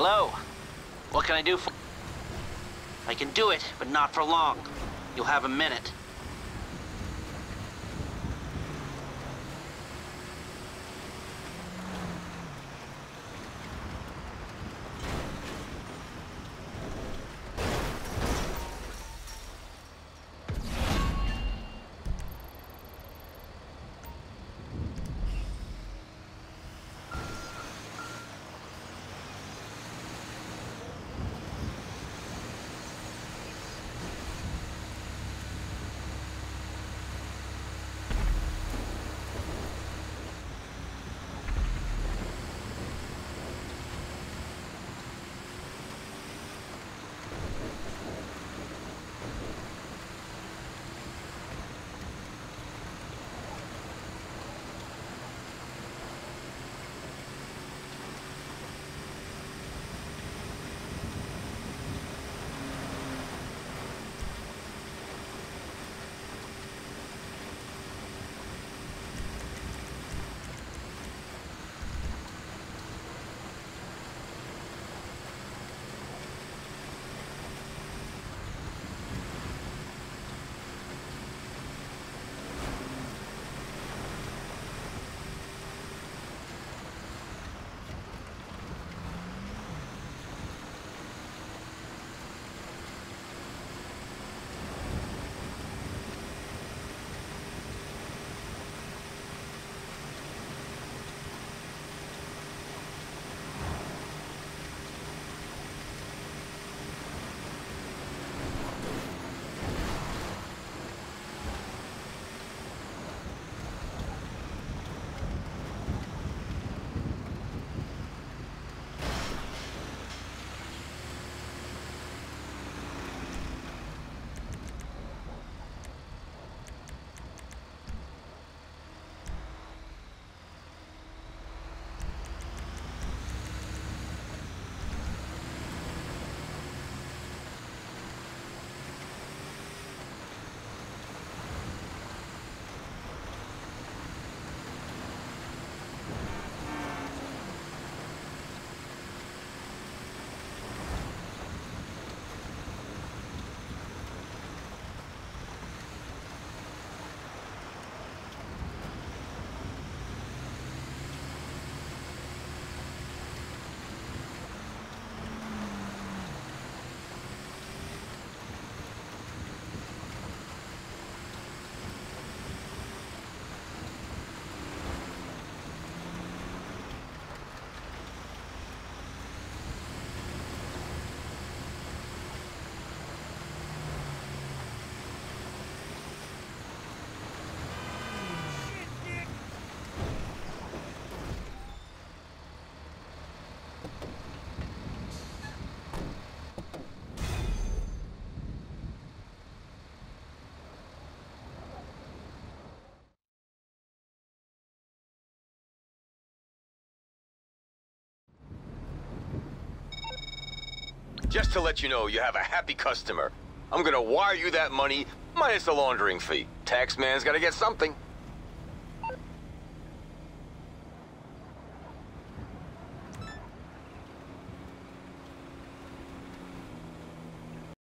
Hello? What can I do for... I can do it, but not for long. You'll have a minute. Just to let you know, you have a happy customer. I'm gonna wire you that money, minus the laundering fee. Taxman's gotta get something.